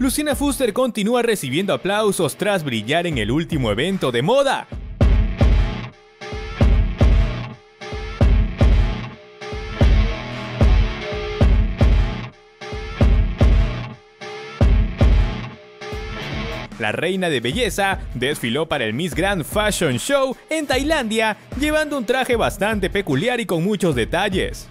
Luciana Fuster continúa recibiendo aplausos tras brillar en el último evento de moda. La reina de belleza desfiló para el Miss Grand Fashion Show en Tailandia, llevando un traje bastante peculiar y con muchos detalles.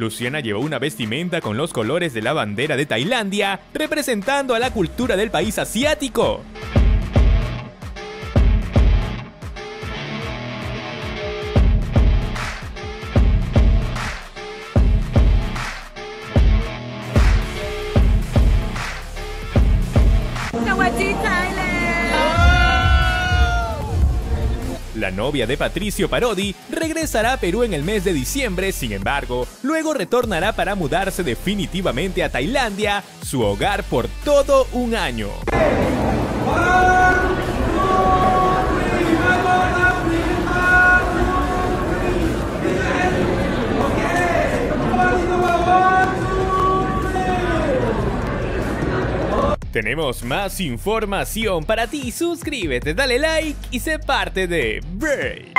Luciana llevó una vestimenta con los colores de la bandera de Tailandia, representando a la cultura del país asiático. La novia de Patricio Parodi regresará a Perú en el mes de diciembre, sin embargo, luego retornará para mudarse definitivamente a Tailandia, su hogar por todo un año. Tenemos más información para ti. Suscríbete, dale like y sé parte de Break.